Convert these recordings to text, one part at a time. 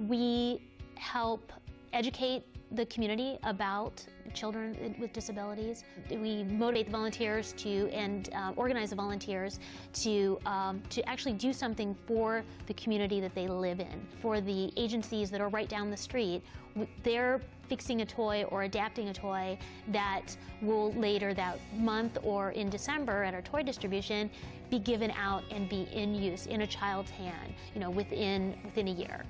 We help educate the community about children with disabilities. We motivate the volunteers to and uh, organize the volunteers to um, to actually do something for the community that they live in. For the agencies that are right down the street, they're fixing a toy or adapting a toy that will later that month or in December at our toy distribution be given out and be in use in a child's hand, you know, within within a year.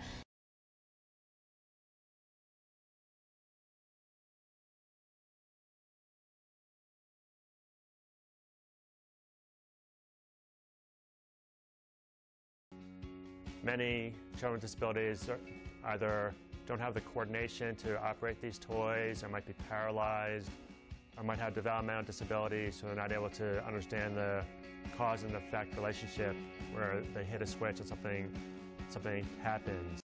Many children with disabilities either don't have the coordination to operate these toys or might be paralyzed or might have developmental disabilities so they're not able to understand the cause and effect relationship where they hit a switch and something, something happens.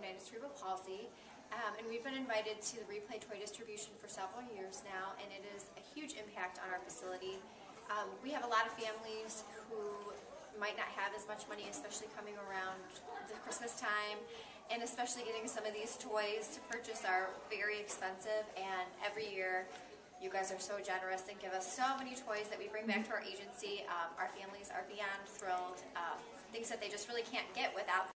United Cerebral Palsy, um, and we've been invited to the Replay Toy Distribution for several years now, and it is a huge impact on our facility. Um, we have a lot of families who might not have as much money, especially coming around the Christmas time, and especially getting some of these toys to purchase are very expensive, and every year you guys are so generous and give us so many toys that we bring back to our agency. Um, our families are beyond thrilled. Um, things that they just really can't get without